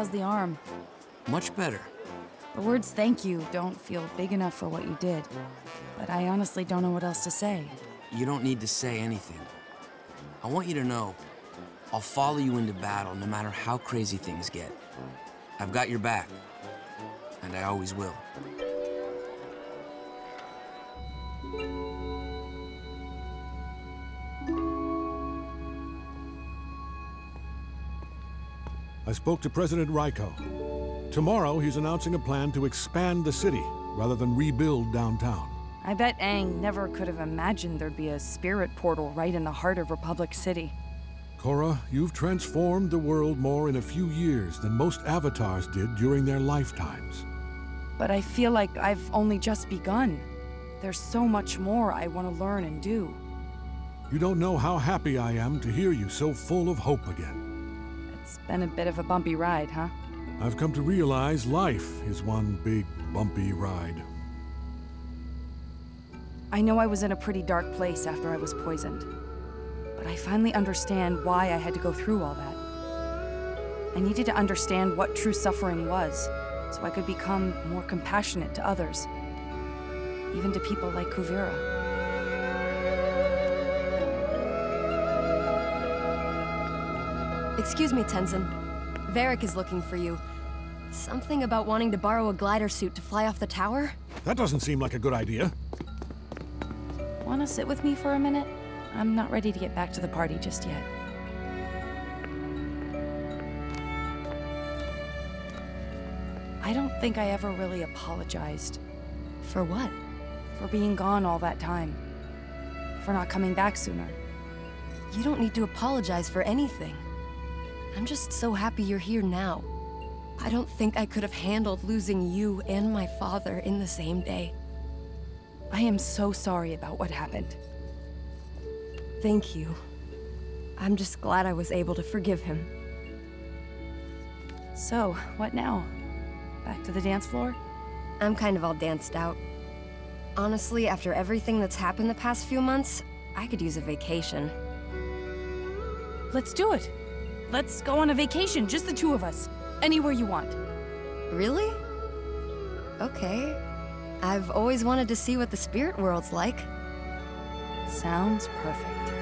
how's the arm? Much better. The words thank you don't feel big enough for what you did. But I honestly don't know what else to say. You don't need to say anything. I want you to know, I'll follow you into battle no matter how crazy things get. I've got your back, and I always will. I spoke to President Raiko. Tomorrow, he's announcing a plan to expand the city rather than rebuild downtown. I bet Aang never could have imagined there'd be a spirit portal right in the heart of Republic City. Korra, you've transformed the world more in a few years than most avatars did during their lifetimes. But I feel like I've only just begun. There's so much more I want to learn and do. You don't know how happy I am to hear you so full of hope again. It's been a bit of a bumpy ride, huh? I've come to realize life is one big, bumpy ride. I know I was in a pretty dark place after I was poisoned. But I finally understand why I had to go through all that. I needed to understand what true suffering was, so I could become more compassionate to others. Even to people like Kuvira. Excuse me, Tenzin. Varric is looking for you. Something about wanting to borrow a glider suit to fly off the tower? That doesn't seem like a good idea. Wanna sit with me for a minute? I'm not ready to get back to the party just yet. I don't think I ever really apologized. For what? For being gone all that time. For not coming back sooner. You don't need to apologize for anything. I'm just so happy you're here now. I don't think I could have handled losing you and my father in the same day. I am so sorry about what happened. Thank you. I'm just glad I was able to forgive him. So, what now? Back to the dance floor? I'm kind of all danced out. Honestly, after everything that's happened the past few months, I could use a vacation. Let's do it. Let's go on a vacation, just the two of us. Anywhere you want. Really? Okay. I've always wanted to see what the spirit world's like. Sounds perfect.